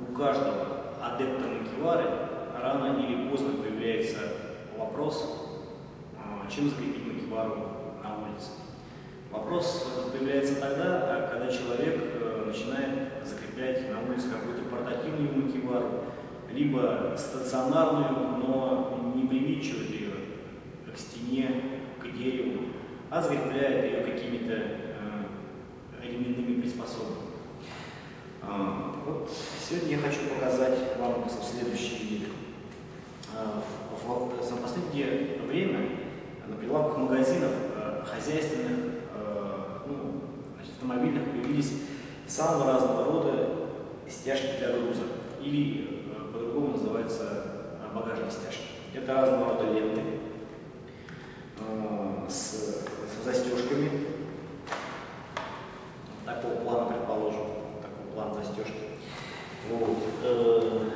у каждого адепта Макивары рано или поздно появляется вопрос, а, чем закрепить Макивару на улице. Вопрос появляется тогда, когда человек э, начинает закреплять на улице какую-то портативную макивару, либо стационарную, но не привинчивает ее к стене, к дереву, а закрепляет ее какими-то э, ременными приспособами. А, вот сегодня я хочу показать вам следующий вид. А, за последнее время на прилавках магазинов э, хозяйственных, э, ну, значит, автомобильных появились самого разного рода стяжки для груза, или по-другому называются багажные стяжки. Это разного рода ленты с, с застежками, такого плана, предположим, такой план застежки. Вот. Э,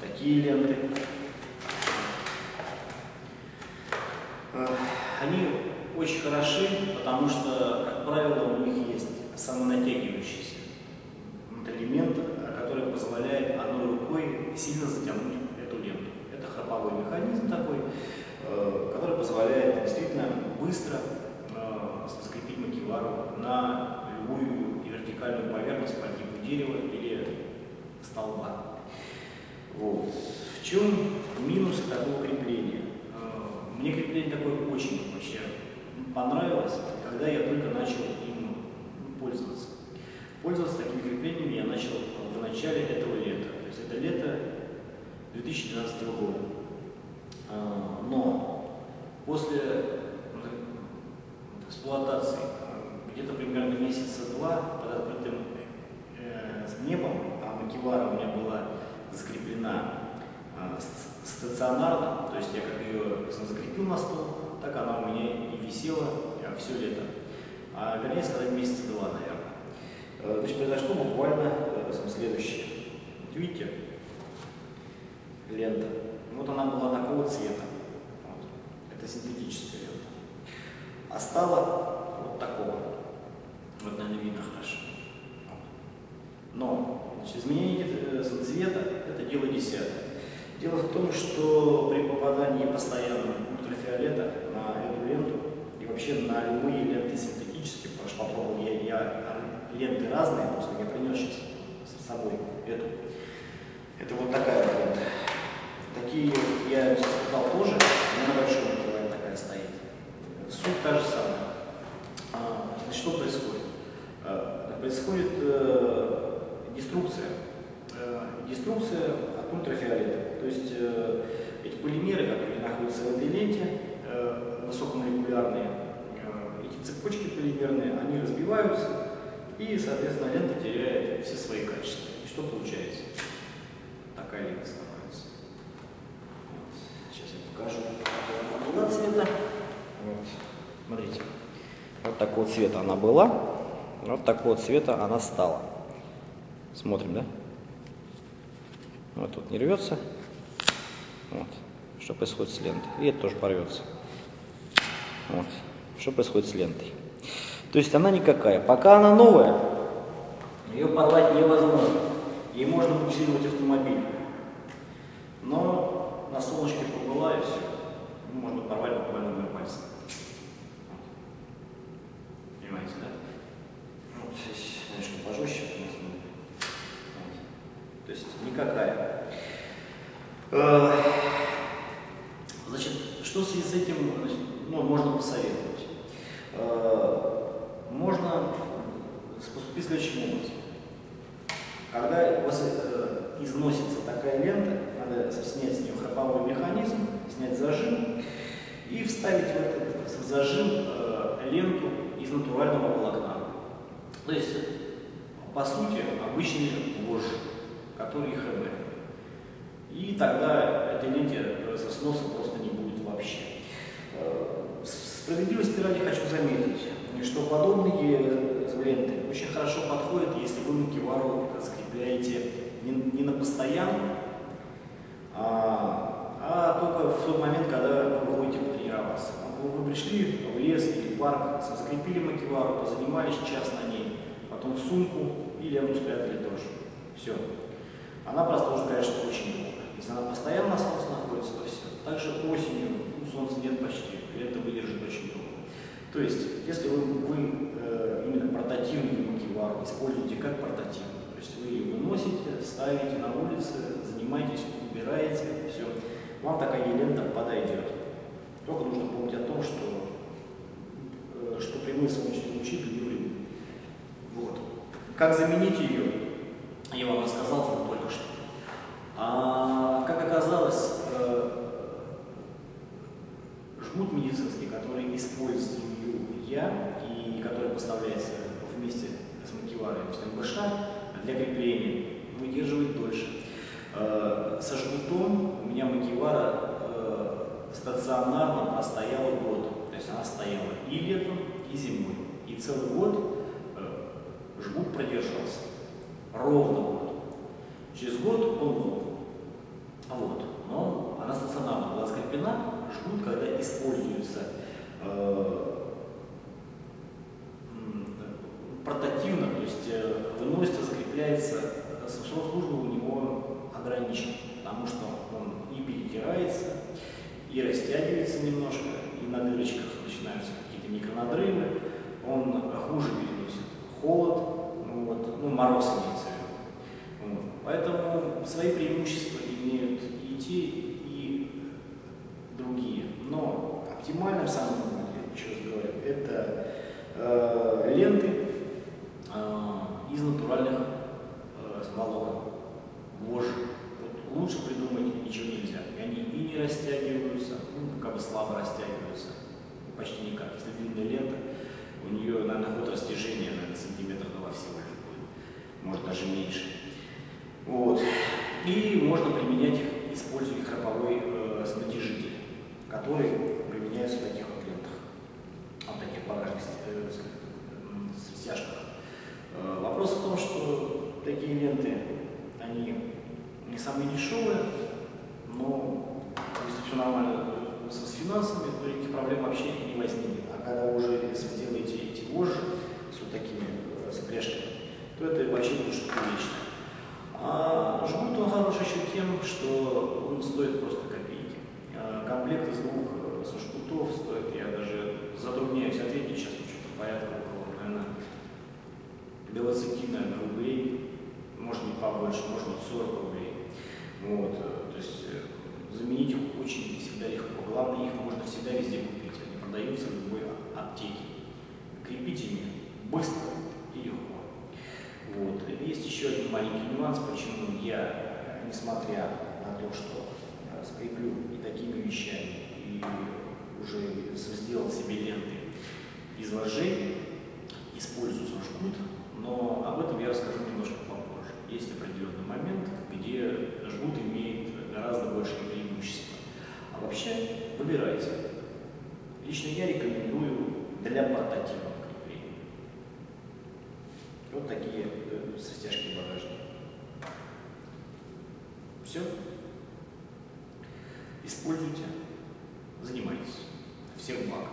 такие ленты. Э, они очень хороши, потому что, как правило, у них есть самонатягивающийся элемент, который позволяет одной рукой сильно затянуть эту ленту. Это храповой механизм такой, э, который позволяет действительно быстро э, скрепить макевару на любую вертикальную поверхность по типу дерева или столба. Вот. В чем минус такого крепления? Э, мне крепление такое очень вообще понравилось, когда я только начал им пользоваться. Пользоваться такими креплениями я начал в начале этого лета. То есть это лето 2012 года. А, но после эксплуатации где-то примерно месяца два под открытым э, небом, а макевара у меня была закреплена э, стационарно, то есть я как ее закрепил на стол, так она у меня и висела э, все лето. А вернее сказать, месяца два, наверное. Э, значит, произошло буквально э, следующее. Вот видите, лента. Вот она была такого цвета. Вот. Это синтетическая лента. А стала вот такого. Вот, наверное, видно хорошо. Но значит, изменение э, цвета – это дело десятое. Дело в том, что при попадании постоянного ультрафиолета на эту ленту и вообще на любые ленты синтетические, потому что попробовал я, я ленты разные, просто я принес сейчас с собой эту. Это вот такая вот лента. Такие я сказал тоже, у меня большом килограмме такая стоит. Суть та же самая. А, значит, что происходит? А, происходит э, деструкция. Деструкция от ультрафиолета. То есть э, эти полимеры, которые находятся в этой ленте, э, высокомолекулярные, э, эти цепочки полимерные, они разбиваются, и, соответственно, лента теряет все свои качества. И что получается? Такая лента становится. Сейчас я покажу. Была цвета. Вот. Смотрите. Вот такого цвета она была. Вот такого цвета она стала. Смотрим, да? Вот тут не рвется. Вот. Что происходит с лентой? И это тоже порвется. Вот. Что происходит с лентой? То есть она никакая. Пока она новая, ее порвать невозможно. Ей можно буксировать автомобиль. Но на солнышке побыла и все. Ну, можно порвать буквально двумя пальцами. Понимаете, да? Ну, вот здесь немножко пожестче. Вот. То есть никакая. Э, значит, что в связи с этим ну, можно посоветовать? Э, можно поступить следующим образом. Когда у вас э, износится такая лента, надо снять с нее храповой механизм, снять зажим и вставить в этот зажим э, ленту из натурального волокна. То есть, по сути, обычный вожжи, который ХБ. И тогда этой ленте э, сноса просто не будет вообще. Э, справедливости ради хочу заметить, что подобные ленты очень хорошо подходят, если вы макевару закрепляете не, не на постоянно, а, а только в тот момент, когда вы выходите потренироваться. Вы, вы пришли в лес или в парк, закрепили макевару, позанимались час на ней, потом в сумку и ленту спрятали тоже. Все. Она прослужит, конечно, очень долго. Если она постоянно на солнце находится, то все. Также осенью, ну, солнца нет почти, лето выдержит очень долго. То есть, если вы, вы э, именно портативный макивар используете как портативный, то есть вы ее выносите, ставите на улице, занимаетесь, убираете, все, вам такая лента подойдет. Только нужно помнить о том, что, э, что прямые солнечные лучи вредны. Вот. Как заменить ее, я вам рассказал только что. А как оказалось, э, жгут медицинский, который использую я и который поставляется вместе с макеварой, МБШ, для крепления, выдерживает дольше. Э, со жгутом у меня макевара э, стационарно простояла год. То есть она стояла и летом, и зимой. И целый год э, жгут продержался. Ровно год. Через год он лопнул. Вот. Но она стационарно была скреплена. Жгут, когда используется портативно, то есть э, выносится, закрепляется, срок службы у него ограничен, потому что он и перетирается, и растягивается немножко, и на дырочках начинаются какие-то микронадрывы, он хуже переносит холод, ну, вот, ну мороз имеется в виду. Вот. Поэтому свои преимущества имеют и те, и другие. Но оптимальным самым, еще раз говорю, это э, ленты э, из натуральных э, волокон, вожжи. Вот лучше придумать ничего нельзя. И они и не растягиваются, ну, как бы слабо растягиваются, почти никак. Если длинная лента, у нее, наверное, ход растяжения, наверное, сантиметра два всего лишь будет, может даже меньше. Вот. И можно применять их, используя храповой э, натяжитель, который применяется в таких вот лентах, вот таких багажных э, стяжках. Э, вопрос в том, что такие ленты, они не самые дешевые, но если все нормально э, с финансами, то этих проблем вообще не возникнет. А когда уже если сделаете эти вожжи с вот такими э, запряжками, то это вообще будет что-то вечное. А жгут он хороший еще тем, что он стоит просто копейки. А комплект из двух со жгутов стоит, я даже затрудняюсь ответить сейчас, что-то порядка около, наверное, 20, наверное, рублей, может быть побольше, может быть 40 рублей. Вот, э, то есть э, заменить их очень всегда легко. Главное, их можно всегда везде купить. Они продаются в любой аптеке. Крепить ими быстро и легко. Вот. Есть еще один маленький нюанс, почему я, несмотря на то, что э, скреплю и такими вещами, и уже сделал себе ленты из вожжей, использую жгут, но об этом я расскажу немножко есть определенный момент, где жгут имеет гораздо больше преимущества. А вообще выбирайте. Лично я рекомендую для портативных креплений. Вот такие э, с растяжки багажника. Все. Используйте, занимайтесь. Всем благ.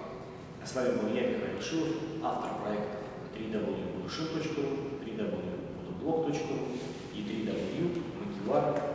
А с вами был я, Михаил Шилов, автор проектов 3w.shu.ru, 3w blog.ru и www.makivar.com